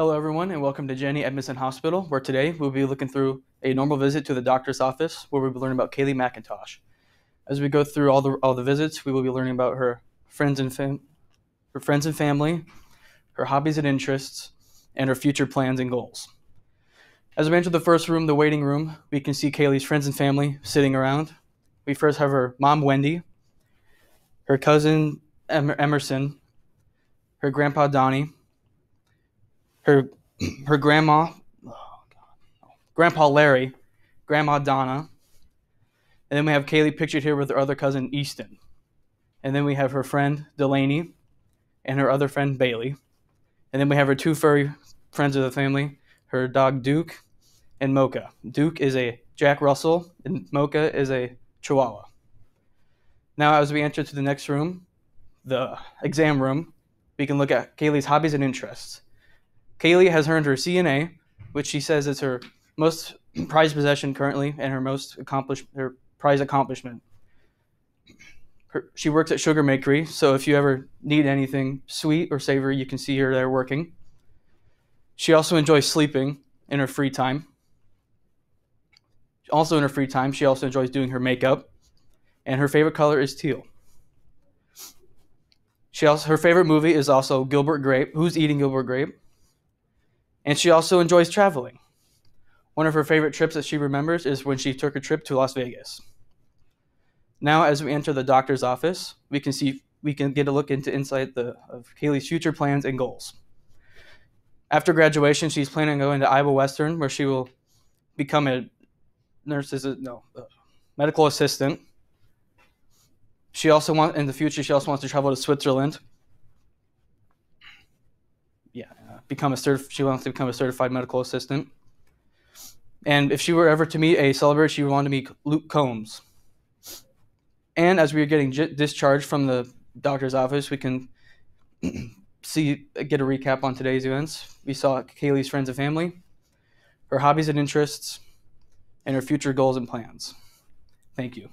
Hello, everyone, and welcome to Jennie Edmundson Hospital, where today we'll be looking through a normal visit to the doctor's office where we'll be learning about Kaelee McIntosh. As we go through all the, all the visits, we will be learning about her friends and fam- her friends and family, her hobbies and interests, and her future plans and goals. As we enter the first room, the waiting room, we can see Kaelee's friends and family sitting around. We first have her mom, Wendy, her cousin, Em- Emerson, her grandpa, Donnie, her her grandma, oh God, grandpa Larry, grandma Donna, and then we have Kaelee pictured here with her other cousin Easton, and then we have her friend Delaney, and her other friend Bailey, and then we have her two furry friends of the family, her dog Duke, and Mocha. Duke is a Jack Russell, and Mocha is a Chihuahua. Now, as we enter to the next room, the exam room, we can look at Kaelee's hobbies and interests. Kaelee has earned her CNA, which she says is her most prized possession currently and her most accomplished her prize accomplishment. Her, she works at Sugar Makery, so if you ever need anything sweet or savory, you can see her there working. She also enjoys sleeping in her free time. Also, in her free time, she also enjoys doing her makeup, and her favorite color is teal. She also her favorite movie is also Gilbert Grape. Who's eating Gilbert Grape? And she also enjoys traveling. One of her favorite trips that she remembers is when she took a trip to Las Vegas. Now, as we enter the doctor's office, we can see we can get a look into inside the of Kaelee's future plans and goals. After graduation, she's planning on going to Iowa Western, where she will become a nurse, is no, uh, medical assistant. She also wants in the future. She also wants to travel to Switzerland become a certif- she wants to become a certified medical assistant. And if she were ever to meet a celebrity, she would want to meet Luke Combs. And as we are getting j- discharged from the doctor's office, we can see get a recap on today's events. We saw Kaelee's friends and family, her hobbies and interests, and her future goals and plans. Thank you.